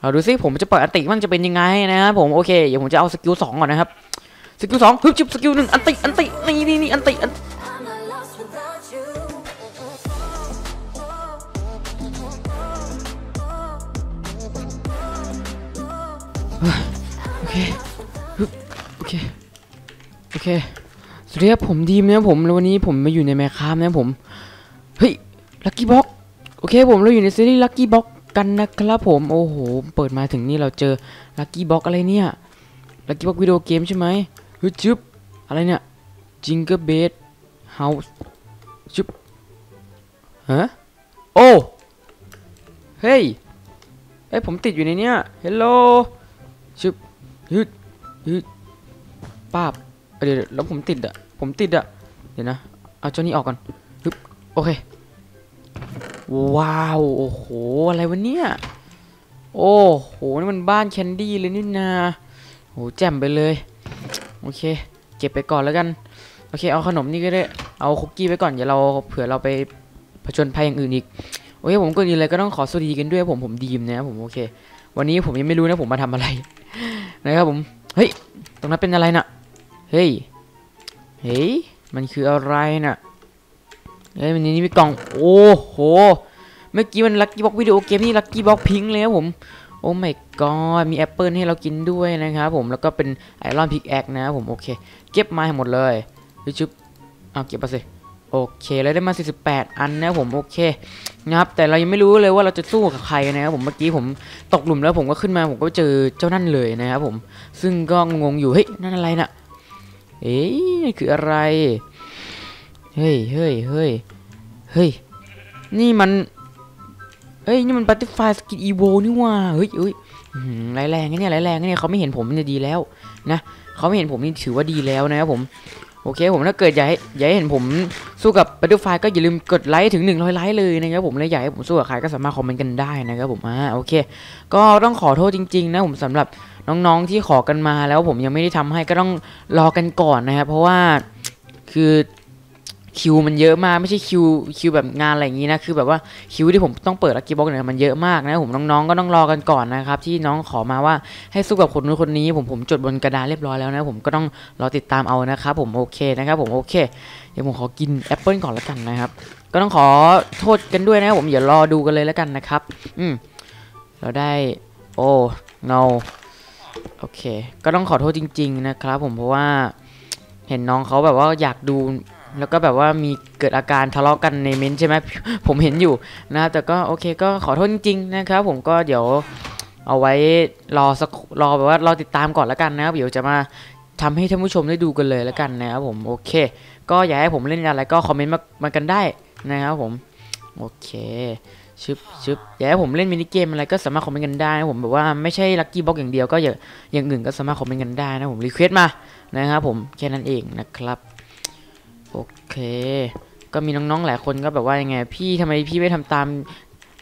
เราดูซิผมจะเปิด ulti มันจะเป็นยังไงนะครับผมโอเคเดี๋ยวผมจะเอา skill สองก่อนนะครับ skill สองฮึบจิบ skill หนึ่ง ulti ulti นี่นี่นี่ ulti อันโอเคฮึบโอเคโอเคสวัสดีครับผมดีมนะผมแล้ววันนี้ผมมาอยู่ในแมคคามนะผมเฮ้ยlucky block โอเคผมเราอยู่ในซีรีส์ lucky block กันนะครับผมโอ้โห เปิดมาถึงนี่เราเจอ lucky block อะไรเนี่ย lucky block วิดีโอเกมใช่ไหมฮึจึบอะไรเนี่ย gingerbread house จึบฮะโอ้เฮ้ยเอ้ยผมติดอยู่ในเนี้ย hello ชึบฮึดฮึดป้าบเดี๋ยวเดี๋ยวแล้วผมติดอะผมติดอะเดี๋ยวนะเอาเจ้านี้ออกก่อนฮึบโอเค ว้าว โอ้โห อะไรวะเนี่ย โอ้โห นี่มันบ้านแคนดี้เลยนี่นาโหแจ่มไปเลย โอเค เก็บไปก่อนแล้วกัน โอเค เอาขนมนี่ก็ได้ เอาคุกกี้ไปก่อน เดี๋ยวเราเผื่อเราไปผจญภัยอย่างอื่นอีก โอเค ผมก็ดีเลยก็ต้องขอสวัสดีกันด้วยผม ผมดีมนะผม โอเค วันนี้ผมยังไม่รู้นะผมมาทำอะไร นะครับผม เฮ้ย ตรงนั้นเป็นอะไรน่ะ เฮ้ย เฮ้ย มันคืออะไรน่ะ เฮ้ยมันนี่มีกล่องโอ้โหเมื่อกี้มัน lucky block วิดีโอเกมนี่ lucky block pink เลยครับผมโอ้ my god มีแอปเปิลให้เรากินด้วยนะครับผมแล้วก็เป็น iron pickaxe นะครับผมโอเค เก็บมาให้หมดเลยเฮ้ยชุบเอาเก็บมาสิโอเคแล้วได้มา 48 อันนะผมโอเคนะครับแต่เรายังไม่รู้เลยว่าเราจะสู้กับใครนะครับผมเมื่อกี้ผมตกหลุมแล้วผมก็ขึ้นมาผมก็เจอเจ้านั่นเลยนะครับผมซึ่งก็งงอยู่เฮ้ยนั่นอะไรน่ะเอ๊ะคืออะไร เฮ้ยเฮ้ยเฮ้ยเฮ้ย นี่มัน เฮ้ย นี่มัน Butterfly skin EVO นี่หว่า เฮ้ยเฮ้ยร้ายแรงเนี่ยร้ายแรงเนี่ยเขาไม่เห็นผมเนี่ยดีแล้วนะเขาไม่เห็นผมนี่ถือว่าดีแล้วนะครับผม โอเคผมถ้าเกิดอยากให้อยากให้เห็นผมสู้กับ Butterfly ก็อย่าลืมกดไลค์ถึง 100ไลค์เลยนะครับผมและอยากให้ผมสู้กับใครก็สามารถคอมเมนต์กันได้นะครับผม อ่า โอเค ก็ต้องขอโทษจริง ๆ นะผมสำหรับน้องๆที่ขอกันมาแล้วผมยังไม่ได้ทำให้ก็ต้องรอกันก่อนนะครับเพราะว่าคือ คิวมันเยอะมากไม่ใช่คิวคิวแบบงานอะไรอย่างนี้นะคือแบบว่าคิวที่ผมต้องเปิด lucky block เนี่ยมันเยอะมากนะผมน้องๆก็ต้องรอกันก่อนนะครับที่น้องขอมาว่าให้สู้กับคนนู้นคนนี้ ผมผมจดบนกระดานเรียบร้อยแล้วนะผมก็ต้องรอติดตามเอานะครับผมโอเคนะครับผมโอเคเดี๋ยวผมขอกินแอปเปิลก่อนแล้วกันนะครับก็ต้องขอโทษกันด้วยนะครับผมเดี๋ยวรอดูกันเลยแล้วกันนะครับอืมเราได้โอ้ no โอเค ก็ต้องขอโทษจริง ๆ นะครับผมเพราะว่าเห็นน้องเขาแบบว่าอยากดู แล้วก็แบบว่ามีเกิดอาการทะเลาะกันในเมนต์ใช่ไหมผมเห็นอยู่นะครับแต่ก็โอเคก็ขอโทษจริงๆนะครับผมก็เดี๋ยวเอาไว้รอสักรอแบบว่ารอติดตามก่อนแล้วกันนะครับเดี๋ยวจะมาทำให้ท่านผู้ชมได้ดูกันเลยแล้วกันนะครับผมโอเค ก็อยากให้ผมเล่นอะไรก็คอมเมนต์มามากันได้นะครับผมโอเคชึบชึบอยากให้ผมเล่น mini game อะไรก็สามารถคอมเมนต์กันได้นะผมแบบว่าไม่ใช่ lucky block อย่างเดียวก็อย่างอย่างอื่นก็สามารถคอมเมนต์กันได้นะผม request มานะครับผมแค่นั้นเองนะครับ โอเค ก็มีน้องๆหลายคนก็แบบว่ายังไง พี่ทำไมพี่ไม่ทำตาม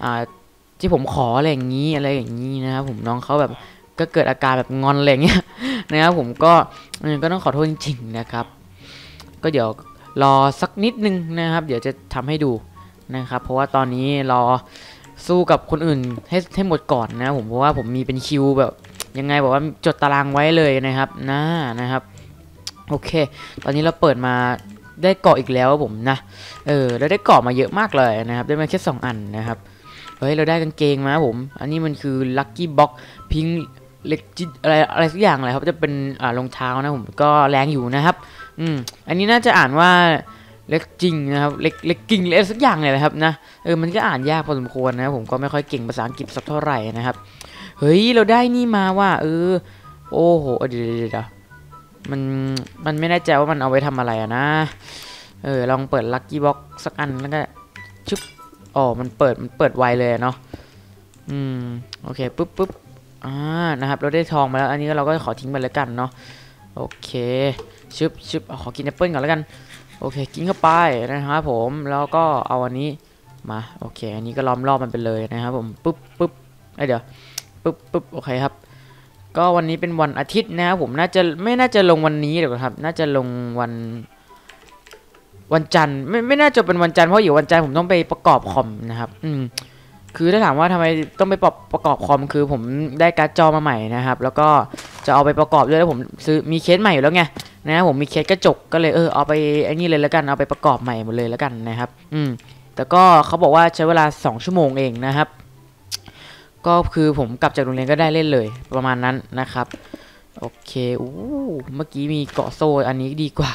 อ่าที่ผมขออะไรอย่างนี้อะไรอย่างนี้นะครับผมน้องเขาแบบก็เกิดอาการแบบงอนอะไรอย่างเงี้ยนะครับผมก็ก็ต้องขอโทษจริงๆนะครับ ก็เดี๋ยวรอสักนิดนึงนะครับ เดี๋ยวจะทำให้ดูนะครับ เพราะว่าตอนนี้รอสู้กับคนอื่นให้ให้หมดก่อนนะผมเพราะว่าผมมีเป็นคิวแบบยังไงบอกว่าจดตารางไว้เลยนะครับนะนะครับ โอเค ตอนนี้เราเปิดมา ได้เกาะอีกแล้วผมนะ เออแล้วได้เกาะมาเยอะมากเลยนะครับ ได้มาแค่สองอันนะครับเฮ้ยเราได้กางเกงมาผม อันนี้มันคือลัคกี้บ็อกพิงเล็กจิอะไรอะไรสักอย่างเลยครับจะเป็นอ่ารองเท้านะผมก็แรงอยู่นะครับ อืมอันนี้น่าจะอ่านว่าเล็กจริงนะครับเล็กเล็กกิ่งเล็กสักอย่างเลยนะครับนะเออมันก็อ่านยากพอสมควรนะครับผมก็ไม่ค่อยเก่งภาษาอังกฤษสักเท่าไหร่นะครับเฮ้ยเราได้นี่มาว่า เออ โอ้โหเดี๋ยวเดี๋ยวเดี๋ยว มันมันไม่แน่ใจว่ามันเอาไว้ทำอะไรอะนะ เออลองเปิดลัคกี้บ็อกสักอันแล้วก็ชึบอ๋อมันเปิดมันเปิดไวเลยเนาะอืมโอเคปุ๊บปุ๊บอ่านะครับเราได้ทองมาแล้วอันนี้เราก็ขอทิ้งไปแล้วกันเนาะโอเคชึบชึบอขอกินแอปเปิลก่อนแล้วกันโอเค กินเข้าไปนะครับผมแล้วก็เอาอันนี้มาโอเค อันนี้ก็ล้อมรอบมันไปเลยนะครับผมปุ๊บปุ๊บเดี๋ยวปุ๊บปุ๊บโอเคครับ ก็วันนี้เป็นวันอาทิตย์นะครับผมน่าจะไม่น่าจะลงวันนี้เดี๋ยวครับ น่าจะลงวันวันจันทร์ไม่ไม่น่าจะเป็นวันจันทร์เพราะอยู่วันจันทร์ผมต้องไปประกอบคอมนะครับ อืมคือถ้าถามว่าทำไมต้องไปประประกอบคอมคือผมได้การ์ดจอมาใหม่นะครับ แล้วก็จะเอาไปประกอบด้วยแล้วผมซื้อมีเคสใหม่อยู่แล้วไงนะผมมีเคสกระจกก็เลยเออเอาไปไอ้นี่เลยแล้วกันเอาไปประกอบใหม่หมดเลยแล้วกันนะครับ อืมแต่ก็เขาบอกว่าใช้เวลา 2 ชั่วโมงเองนะครับ ก็คือผมกลับจากโรงเรียนก็ได้เล่นเลย ประมาณนั้นนะครับ โอเคอู้เมื่อกี้มีเกาะโซ่อันนี้ดีกว่า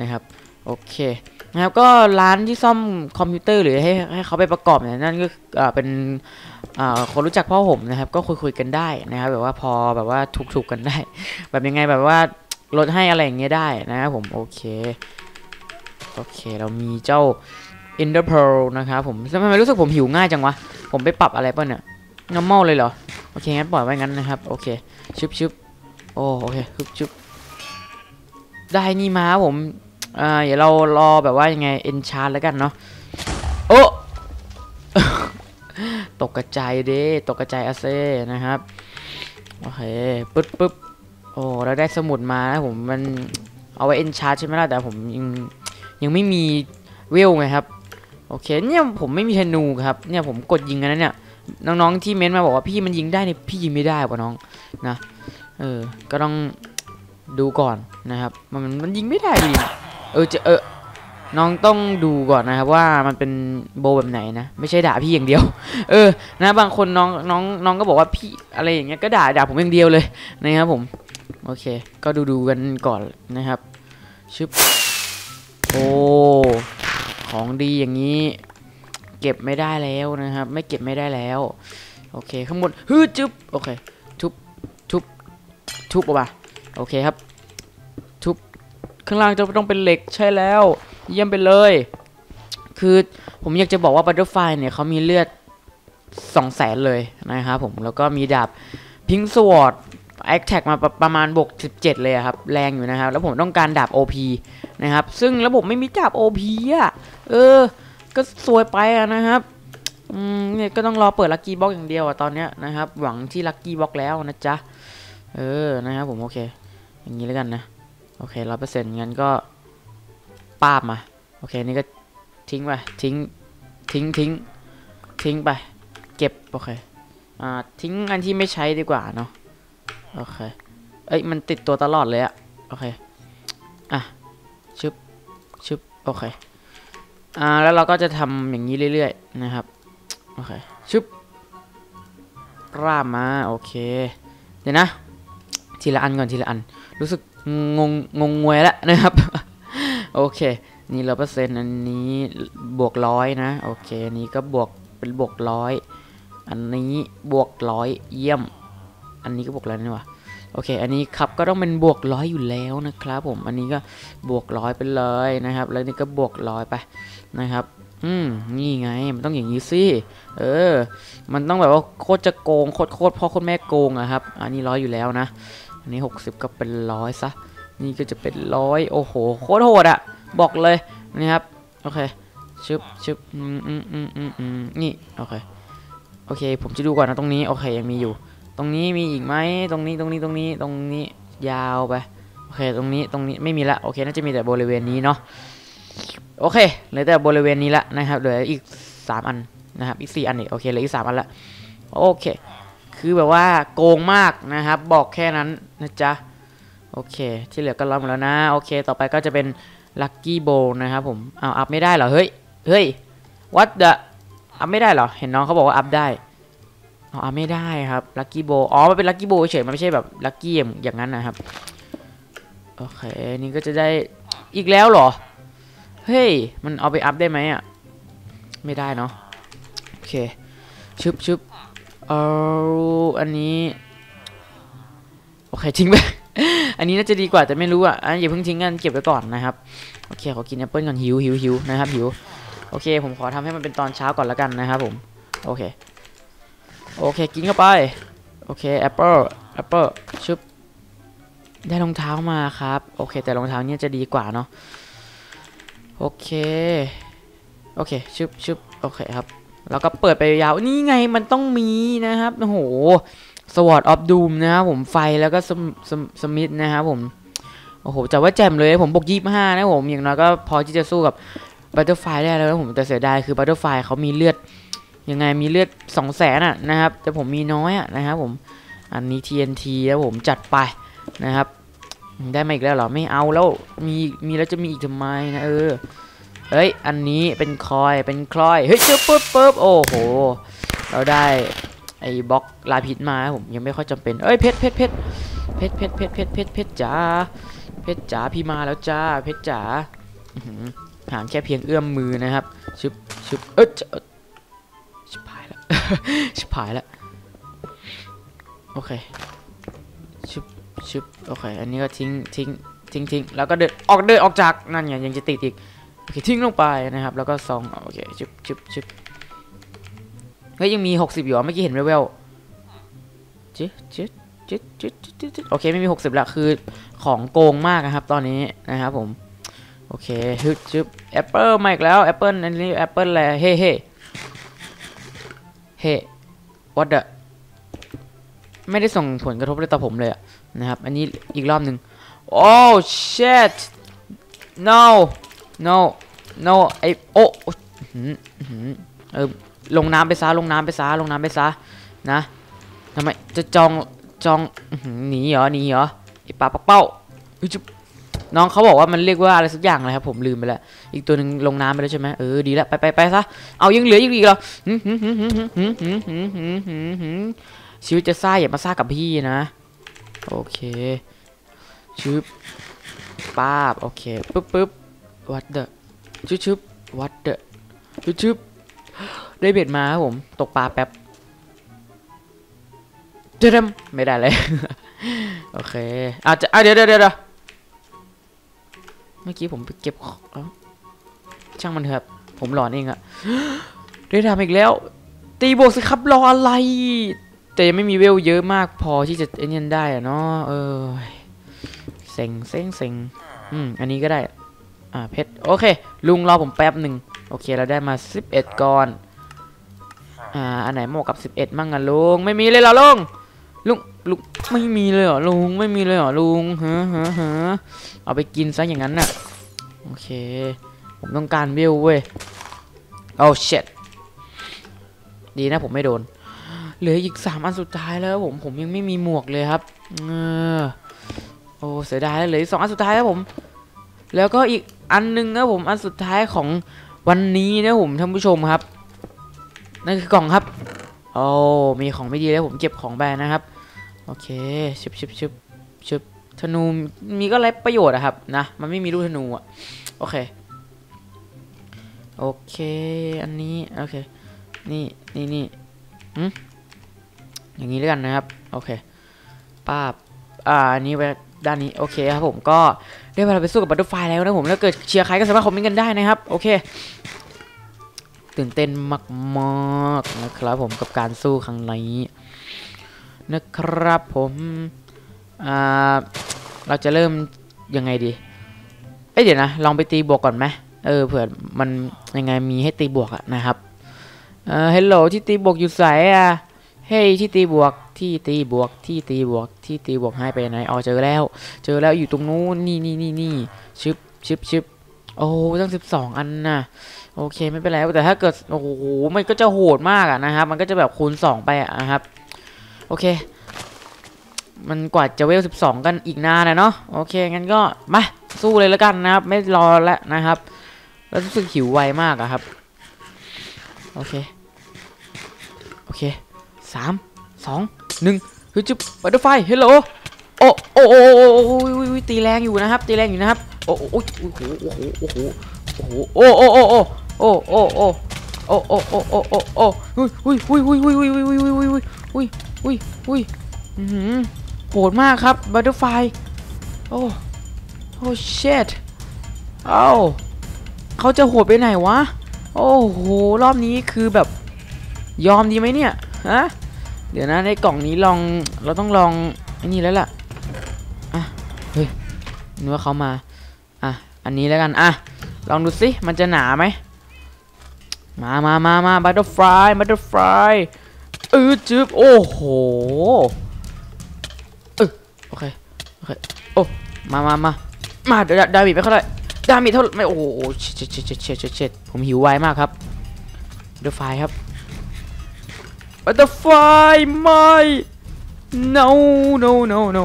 นะครับ โอเคนะครับก็ร้านที่ซ่อมคอมพิวเตอร์หรือให้ให้เขาไปประกอบเนี่ยนั่นก็เป็นอ่าคนรู้จักพ่อผมนะครับ ก็คุยคุยกันได้นะครับแบบว่าพอแบบว่าถูกๆกันได้ แบบยังไงแบบว่าลดให้อะไรอย่างเงี้ยได้นะครับผมโอเคโอเคเรามีเจ้า Ender Pearl นะครับผมทำไมรู้สึกผมหิวง่ายจังวะ ผมไปปรับอะไรป่ะเนี่ย normal เลยเหรอ โอเค งั้นปล่อยไว้งั้นนะครับ โอเค ชึบชึบโอ้โอเคชึบชึบได้นี่มาผมอ่าเดี๋ยวเรารอแบบว่ายังไง enchant แล้วกันเนาะ โอ้ตกกระจายเด้ตกกระจายอาเซ่นะครับ โอเค ปึ๊บปึ๊บโอ้เราได้สมุดมานะผมมันเอาไว้ enchant ใช่ไหมล่ะ แต่ผมยังยังไม่มีเวลไงครับ โอเค เนี่ยผมไม่มีธนูครับ เนี่ยผมกดยิงกันนะเนี่ย น้องๆที่เม้นต์มาบอกว่าพี่มันยิงได้เนี่ยพี่ยิงไม่ได้ป่ะน้องนะเออก็ต้องดูก่อนนะครับ มันมันยิงไม่ได้ดิเออจะเออน้องต้องดูก่อนนะครับว่ามันเป็นโบแบบไหนนะ ไม่ใช่ด่าพี่อย่างเดียว เออ นะบางคนน้องน้องน้องก็บอกว่าพี่อะไรอย่างเงี้ยก็ด่าด่าผมอย่างเดียวเลยนะครับผมโอเค ก็ดูดูกันก่อนนะครับชึบโอ้ของดีอย่างนี้ เก็บไม่ได้แล้วนะครับ ไม่เก็บไม่ได้แล้ว โอเคข้างบนฮึจึ๊บโอเคทุบทุบทุบออกมาโอเคครับ ทุบข้างล่างจะต้องเป็นเหล็กใช่แล้ว เยี่ยมไปเลย คือผมอยากจะบอกว่า Butterfly เนี่ยเขามีเลือดสองแสนเลยนะครับผมแล้วก็มีดาบpink sword attack มาประประมาณบวก17 เลยครับ แรงอยู่นะครับ แล้วผมต้องการดาบ OP นะครับ ซึ่งแล้วผมไม่มีดาบ OP อะ เออ ก็สวยไปอะนะครับอืมเนี่ยก็ต้องรอเปิด lucky block อย่างเดียวอะตอนเนี้ยนะครับ หวังที่ lucky block แล้วนะจ๊ะ เออนะครับผมโอเค อย่างนี้แล้วกันนะ โอเคร้อยเปอร์เซ็นต์งั้นก็ป้าบมา โอเคนี่ก็ทิ้งไปทิ้งทิ้งทิ้งทิ้งไป เก็บโอเคอ่าทิ้งอันที่ไม่ใช้ดีกว่าเนาะโอเคเอ้ยมันติดตัวตลอดเลยอะโอเคอะชึบชึบโอเค อ่าแล้วเราก็จะทำอย่างนี้เรื่อยๆนะครับโอเคชึบร่ามาโอเค เดี๋ยวนะ ทีละอันก่อนทีละอัน รู้สึกงงงงงวยแล้วนะครับ โอเค นี่ร้อยเปอร์เซ็นต์อันนี้บวกร้อยนะ โอเคอันนี้ก็บวกเป็นบวกร้อยอันนี้บวกร้อยเยี่ยม อันนี้ก็บวกร้อยนี่หว่า อเค อันนี้ครับก็ต้องเป็นบวกร้อยอยู่แล้วนะครับผม อันนี้ก็บวกร้อยไปเลยนะครับ แล้วนี่ก็บวกร้อยไปนะครับ อืม นี่ไง มันต้องอย่างนี้สิ เออ มันต้องแบบว่าโคตรจะโกงโคตรโคตรพ่อโคตรแม่โกงอะครับ อันนี้ร้อยอยู่แล้วนะ อันนี้ 60 ก็เป็นร้อยซะ นี่ก็จะเป็นร้อยโอ้โห โคตรโหดอะบอกเลยนะครับ โอเค ชึบชึบอืมอืมอืมอืมอืมนี่ โอเค โอเค ผมจะดูก่อนนะตรงนี้ โอเค ยังมีอยู่ ตรงนี้มีอีกไหมตรงนี้ตรงนี้ตรงนี้ตรงนี้ยาวไปโอเคตรงนี้ตรงนี้ไม่มีละโอเคน่าจะมีแต่บริเวณนี้เนาะโอเคเหลือแต่บริเวณนี้ละนะครับเหลืออีก 3 อันนะครับอีก 4 อันอีกโอเคเหลืออีก 3 อันละโอเค คือแบบว่าโกงมากนะครับ บอกแค่นั้นนะจ๊ะโอเค ที่เหลือก็รับหมดแล้วนะโอเค ต่อไปก็จะเป็นลัคกี้โบนะครับผมเอาอัพไม่ได้เหรอเฮ้ยเฮ้ย what the อัพไม่ได้เหรอ เห็นน้องเขาบอกว่าอัพได้ เอาอัพไม่ได้ครับลัคกี้โบอ๋อมันเป็นลัคกี้โบเฉยมันไม่ใช่แบบลัคกี้อย่างนั้นนะครับโอเคนี่ก็จะได้อีกแล้วเหรอเฮ้ยมันเอาไปอัพได้ไหมอะไม่ได้เนาะโอเคชึบชึบเอาอันนี้โอเคทิ้งไป อันนี้น่าจะดีกว่าแต่ไม่รู้อะอะอย่าเพิ่งทิ้งกันเก็บไว้ก่อนนะครับโอเคขอกินแอปเปิลก่อนหิวหิวหิวนะครับหิวโอเค ผมขอทำให้มันเป็นตอนเช้าก่อนแล้วกันนะครับผมโอเค โอเคกินเข้าไป โอเคแอปเปิลแอปเปิลชึบได้รองเท้ามาครับ โอเค แต่รองเท้าเนี่ยจะดีกว่าเนาะโอเคโอเคชึบชึบโอเคครับ แล้วก็เปิดไปยาวนี่ไงมันต้องมีนะครับโอ้โห Sword of Doom นะครับผม fire แล้วก็สมสม Smite นะครับผมโอ้โหจะว่าแจ่มเลยผมบวกยี่ห้านะผมอย่างน้อยก็พอที่จะสู้กับ Butterfly ได้แล้วผมแต่เสียดายคือ Butterfly เขามีเลือด ยังไงมีเลือดสองแสนอะนะครับ แต่ผมมีน้อยอะนะครับผม อันนี้ TNT แล้วผมจัดไปนะครับ ได้มาอีกแล้วเหรอ ไม่เอาแล้ว มี มีแล้วจะมีอีกทำไมนะเออเฮ้ย อันนี้เป็นคอย เป็นคลอย เฮ้ยเจอปุ๊บปุ๊บโอ้โห เราได้ไอ้บล็อกลาพิษมาผมยังไม่ค่อยจำเป็น เอ้ยเพชรเพชรเพชรเพชรเพชรเพชรเพชรเพชรเพชรจ๋าเพชรจ๋าพี่มาแล้วจ้าเพชรจ๋าหือหางแค่เพียงเอื้อมมือนะครับชึบชึบเอ้ยจะ ชิบหายแล้วโอเคชึบชึบโอเค อันนี้ก็ทิ้งทิ้งทิ้งทิ้งแล้วก็เดินออกเดินออกจากนั่นไงยังจะติดอีกโอเคทิ้งลงไปนะครับ แล้วก็ซองโอเคชึบชึบชึบเฮ้ยยังมี 60 อยู่อะเมื่อกี้เห็นแววๆจิ๊ดจิ๊ดจิ๊ดจิ๊ดจิ๊ดจิ๊ดจิ๊โอเคไม่มี 60ละคือของโกงมากนะครับ ตอนนี้นะครับผมโอเคฮึดชึบแอปเปิลมาอีกแล้วแอปเปิลอันนี้แอปเปิลอะไรเฮ้เฮ้ เฮ้ what the ไม่ได้ส่งผลกระทบเลยต่อผมเลยอะนะครับ อันนี้อีกรอบหนึ่งโอ้ shit no no no ไอโอเออลงน้ำไปซะลงน้ำไปซะลงน้ำไปซะนะทำไมจะจองจองหนีเหรอหนีเหรอไอปลาปักเป้าอุ๊ยจุ๊บ น้องเขาบอกว่ามันเรียกว่าอะไรสักอย่างเลยครับผมลืมไปแล้วอีกตัวหนึ่งลงน้ำไปแล้วใช่ไหมเออดีแล้วไปไปไปซะเอายังเหลืออีกอีกเหรอชีวิตจะซ่าอย่ามาซ่ากับพี่นะโอเคชึบป้าบโอเคปึ๊บปึ๊บวัดเดอะชึบชึบวัดเดอะชึบชึบได้เบ็ดมาครับผมตกปลาแป๊บเจดมไม่ได้เลย โอเคอาจจะะเดี๋ยวเดี๋ยวเดี๋ยว มื่อกี้ผมไปเก็บช่างมันเถอะผมหลอนเองอะได้ทำอีกแล้ว ตีบวกสิครับรออะไร แต่ยังไม่มีเวลเยอะมากพอที่จะไอ้นี่ได้อะเนาะเออเซ็งเซ็งเซ็งอืมอันนี้ก็ได้ อ่าเพชรโอเค ลุงรอผมแป๊บหนึ่งโอเคเราได้มา 11ก้อน อ่า อันไหนเหมาะกับ 11 มั่งอะลุง ไม่มีเลยเหรอลุง ลุงลุงไม่มีเลยเหรอลุงไม่มีเลยเหรอลุงฮะฮะฮะเอาไปกินซะอย่างนั้นน่ะโอเค ผมต้องการเวลเว้ยโอ้ shit ดีนะผมไม่โดน เหลืออีกสามอันสุดท้ายแล้วผมผมยังไม่มีหมวกเลยครับเออโอ้เสียดายเหลือสองอันสุดท้ายครับผม แล้วก็อีกอันหนึงนะผมอันสุดท้ายของวันนี้นะผมท่านผู้ชมครับนั่นคือกล่องครับ โอ้มีของไม่ดีแล้วผมเก็บของไปนะครับ โอเคชึบชึบชึบชึบธนูมีก็ไรประโยชน์อะครับนะ มันไม่มีลูกธนูอะโอเค โอเค อันนี้ โอเค นี่นี่นี่อย่างนี้แล้วกันนะครับ โอเคป้าบอ่าอันนี้ไปด้านนี้ โอเคครับผมก็ได้เวลาไปสู้กับบัตเตอร์ไฟแล้วนะผมถ้าเกิดเชียร์ใครก็สามารถคอมเมนต์กันได้นะครับ โอเค ตื่นเต้นมากๆนะครับผมกับการสู้ครั้งนี้นะครับผมอ่าเราจะเริ่มยังไงดีเอ้ยเดี๋ยวนะ ลองไปตีบวกก่อนไหมเออเผื่อมันยังไงมีให้ตีบวกอะนะครับเออฮัลโหลที่ตีบวกอยู่ใสอะเฮ้ยที่ตีบวกที่ตีบวกที่ตีบวกที่ตีบวกใหายไปไหนอ๋อเจอแล้ว เจอแล้วอยู่ตรงนู้นนี่นี่นี่นี่ชึบชึบชึบโอ้ตั้งสิบสองอันน่ะ โอเคไม่เป็นไรแต่ถ้าเกิดโอ้โหมันก็จะโหดมากอะนะครับ มันก็จะแบบคูณสองไปอะนะครับ โอเค มันกว่าจะเวลสิบสองกันอีกนานนะเนาะโอเคงั้นก็มาสู้เลยแล้วกันนะครับ ไม่รอแล้วนะครับ แล้วรู้สึกหิวไวมากอะครับ โอเค โอเคสามสองหนึ่งคือจุ๊บ Butterfly helloโอ้โอ้โอ้โอ้ตีแรงอยู่นะครับ ตีแรงอยู่นะครับ โอ้โอ้โอ้โหโอ้โหโอ้โหโอ้โหโอ้โอ้ โอ้โอ้โอ้โอ้โอ้โอ้โอ้โอ้โอ้โอ้โอ้อุ้ยอุ้ยอุ้ยอุ้ยอุ้ยอุ้ยอุ้ยอุ้ยอุ้ยอุ้ยอุ้ยอุ้ยอืมโหดมากครับ Butterfly โอ้โอ้เช็ดเอ้าเขาจะโหดไปไหนวะ โอ้โห รอบนี้คือแบบยอมดีไหมเนี่ย ฮะ เดี๋ยวนะในกล่องนี้ลอง เราต้องลองอันนี้แล้วล่ะ อะ เฮ้ยนึกว่าเขามา อะ อันนี้แล้วกัน อะ ลองดูสิ มันจะหนาไหม มามามามา Butterfly Butterfly เออจึ๊บโอ้โหเออโอเค โอเค โอ้ มามามามาเดี๋ยว damage ไม่เท่าไหร่ damage เท่าไม่ โอ้โหเช็ดเช็ดเช็ดเช็ดเช็ดเช็ดผมหิวไวมากครับButterfly ครับ Butterfly ไม่ no no no no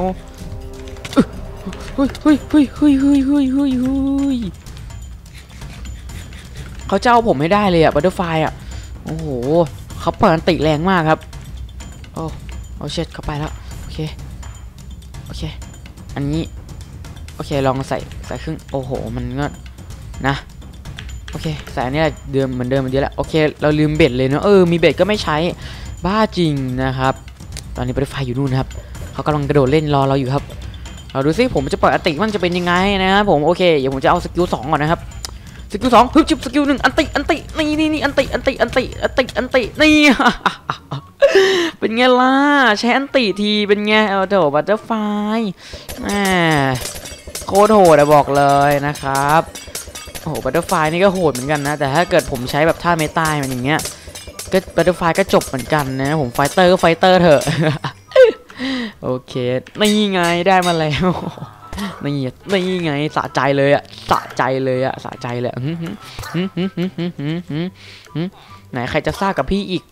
เฮ้ยเฮ้ยเฮ้ยเฮ้ยเฮ้ยเฮ้ยเฮ้ย เฮ้ยเขาจะเอาผมไม่ได้เลยอะ Butterfly อะ โอ้โหเขาเปิด ulti แรงมากครับ โอ้โอ้เช็ดเข้าไปแล้ว โอเค โอเค อันนี้ โอเค ลองใส่ ใส่ครึ่ง โอ้โห มันก็ นะ โอเค ใส่อันนี้แหละเดิมเหมือนเดิมเหมือนเดิมแหละโอเค เราลืมเบ็ดเลยเนอะเออ มีเบ็ดก็ไม่ใช้ บ้าจริงนะครับ ตอนนี้ Butterfly อยู่นู่นนะครับ เขากำลังกระโดดเล่นรอเราอยู่ครับเราดูซิผมจะปล่อย ulti มันจะเป็นยังไงนะครับผมโอเคเดี๋ยวผมจะเอา skill สองก่อนนะครับ skill สองฮึบจิบ skill หนึ่ง ulti ulti นี่นี่นี่ ulti ulti ulti ulti ulti นี่เป็นไงล่ะใช้ ulti ทีเป็นไงเอาเถอะ Butterflyแหมโคตรโหดอะบอกเลยนะครับโอ้โห Butterfly นี่ก็โหดเหมือนกันนะ แต่ถ้าเกิดผมใช้แบบท่าไม้ตายมันอย่างเงี้ยก็ Butterfly ก็จบเหมือนกันนะ ผม fighter ก็ fighter เถอะ โอเค นี่ไงได้มาแล้ว นี่นี่ไงสะใจเลยอะสะใจเลยอะสะใจเลยไหนใครจะซ่ากับพี่อีก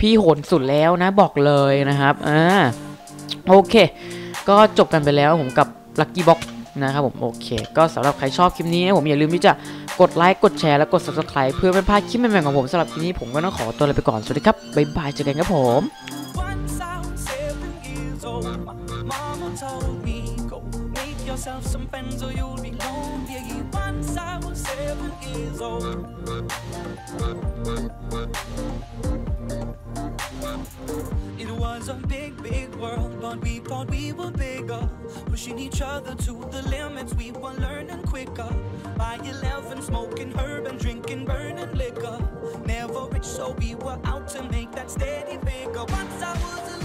พี่โหดสุดแล้วนะบอกเลยนะครับอ่าโอเค ก็จบกันไปแล้วผมกับ lucky block นะครับผมโอเค ก็สำหรับใครชอบคลิปนี้ผมอย่าลืมที่จะกดไลค์กดแชร์และกด subscribe เพื่อไม่พลาดคลิปใหม่ๆของผมสำหรับคลิปนี้ผมก็ต้องขอตัวลาไปก่อน สวัสดีครับบ๊ายบายเจอกันครับผม told me, go make yourself some friends or you'll be lonely. Once I was seven years old. It was a big, big world, but we thought we were bigger. Pushing each other to the limits, we were learning quicker. By 11, smoking herb and drinking burning liquor. Never rich, so we were out to make that steady figure. Once I was